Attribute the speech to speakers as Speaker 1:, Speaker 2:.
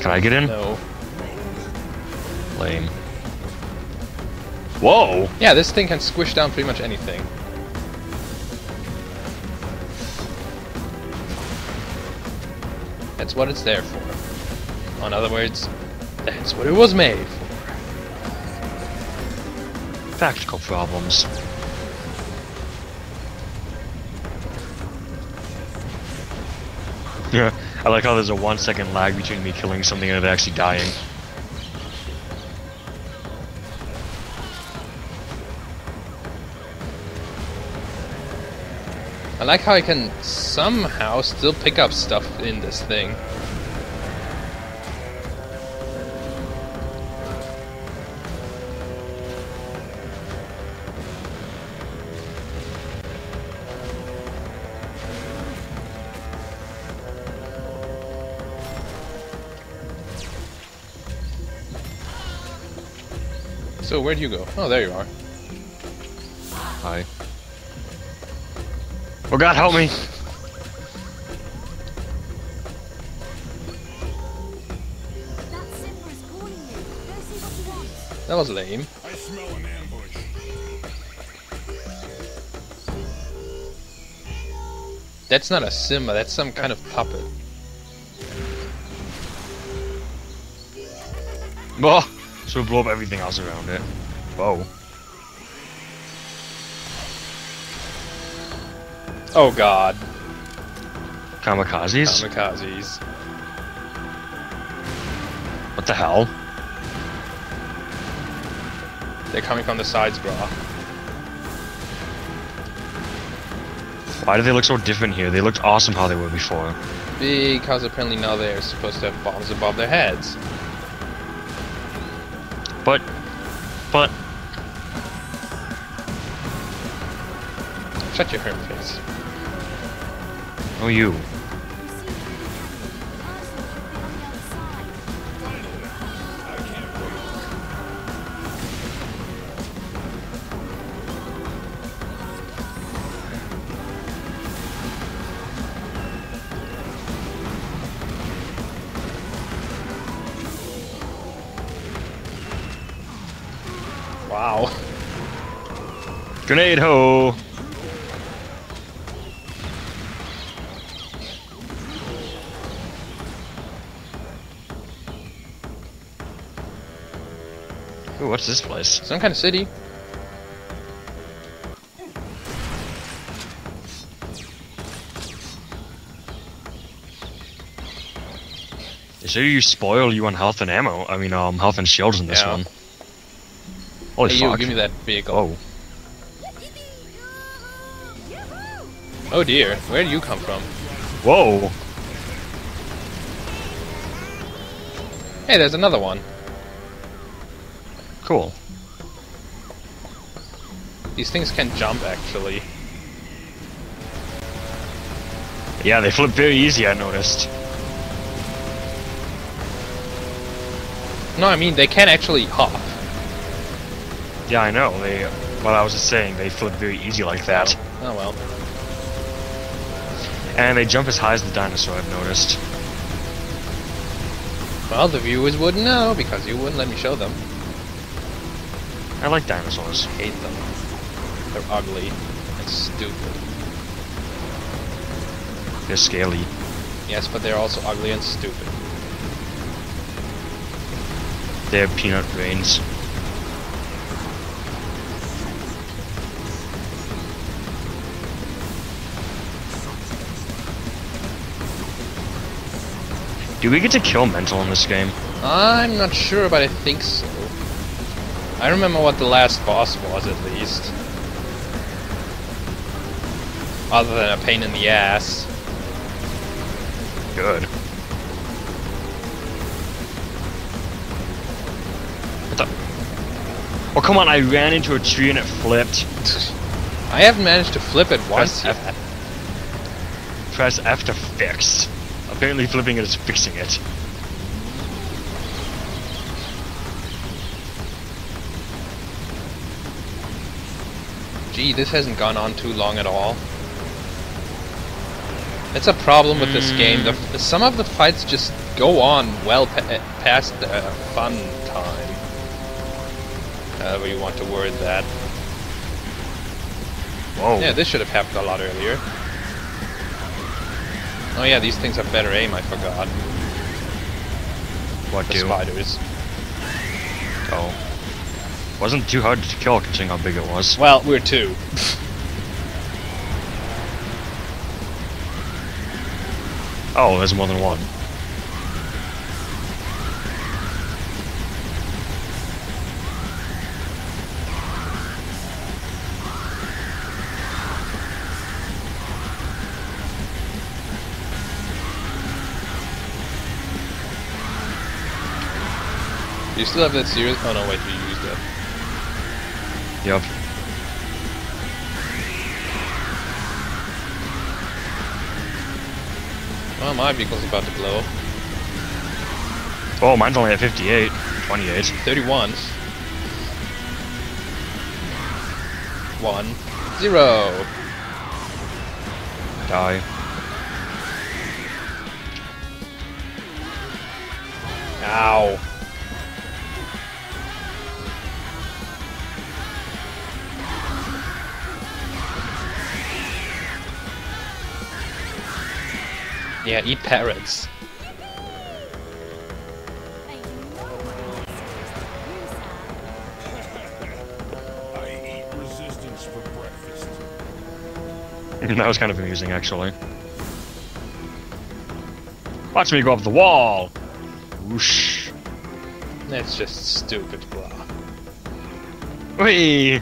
Speaker 1: Can I get in?
Speaker 2: No.
Speaker 1: Lame. Whoa!
Speaker 2: Yeah, this thing can squish down pretty much anything. That's what it's there for. In other words, that's what it was made for.
Speaker 1: Practical problems. Yeah, I like how there's a one second lag between me killing something and it actually dying.
Speaker 2: I like how I can somehow still pick up stuff in this thing. So where do you go? Oh, there you are.
Speaker 1: Hi. Oh god, help me!
Speaker 3: That Simba is calling you. Go see what he wants.
Speaker 2: That was lame.
Speaker 4: I smell an ambush.
Speaker 2: That's not a Simba, that's some kind of puppet.
Speaker 1: Oh, so blow up everything else around it. Whoa.
Speaker 2: Oh god.
Speaker 1: Kamikazes?
Speaker 2: Kamikazes.
Speaker 1: What the hell?
Speaker 2: They're coming from the sides, bro.
Speaker 1: Why do they look so different here? They looked awesome how they were before.
Speaker 2: Because apparently now they're supposed to have bombs above their heads.
Speaker 1: But, but,
Speaker 2: Shut your hermit face.
Speaker 1: oh you.
Speaker 2: Wow.
Speaker 1: Grenade ho! Ooh, what's this place?
Speaker 2: Some kind of city.
Speaker 1: Say you spoil you on health and ammo. I mean, um, health and shields in this
Speaker 2: Yeah.
Speaker 1: one. Holy
Speaker 2: hey, you, give me that vehicle.
Speaker 1: Oh,
Speaker 2: Oh dear, where do you come from?
Speaker 1: whoa!
Speaker 2: Hey, there's another one.
Speaker 1: Cool.
Speaker 2: These things can jump, actually.
Speaker 1: Yeah, they flip very easy, I noticed.
Speaker 2: No, I mean, they can actually hop.
Speaker 1: Yeah, I know. They, well, I was just saying, they flip very easy like that.
Speaker 2: Oh well.
Speaker 1: And they jump as high as the dinosaur, I've noticed.
Speaker 2: Well, the viewers wouldn't know because you wouldn't let me show them.
Speaker 1: I like dinosaurs.
Speaker 2: Hate them. They're ugly and stupid.
Speaker 1: They're scaly.
Speaker 2: Yes, but they're also ugly and stupid.
Speaker 1: They have peanut brains. Do we get to kill Mental in this game?
Speaker 2: I'm not sure, but I think so. I remember what the last boss was, at least. Other than a pain in the ass.
Speaker 1: Good. What the? Oh come on! I ran into a tree and it flipped.
Speaker 2: I haven't managed to flip it once
Speaker 1: Press
Speaker 2: yet.
Speaker 1: Press F to fix. Apparently, flipping it is fixing it.
Speaker 2: Gee, this hasn't gone on too long at all. That's a problem with this game. The, f- some of the fights just go on well pa- eh, past the fun time. However you want to word that.
Speaker 1: Whoa.
Speaker 2: Yeah, this should have happened a lot earlier. Oh yeah, these things have better aim, I forgot.
Speaker 1: what
Speaker 2: The
Speaker 1: do?
Speaker 2: spiders.
Speaker 1: Oh. Wasn't too hard to kill considering how big it was.
Speaker 2: Well, we're two.
Speaker 1: Oh, there's more than one.
Speaker 2: You still have that series? Oh no, wait, you used it.
Speaker 1: Yep.
Speaker 2: Well, my vehicle's about to blow.
Speaker 1: Oh, mine's only at 58. 28.
Speaker 2: 31. One. Zero.
Speaker 1: Die.
Speaker 2: Ow. Resistance eat parrots.
Speaker 1: that was kind of amusing, actually. Watch me go up the wall! Whoosh.
Speaker 2: That's just stupid, bro.
Speaker 1: Whee!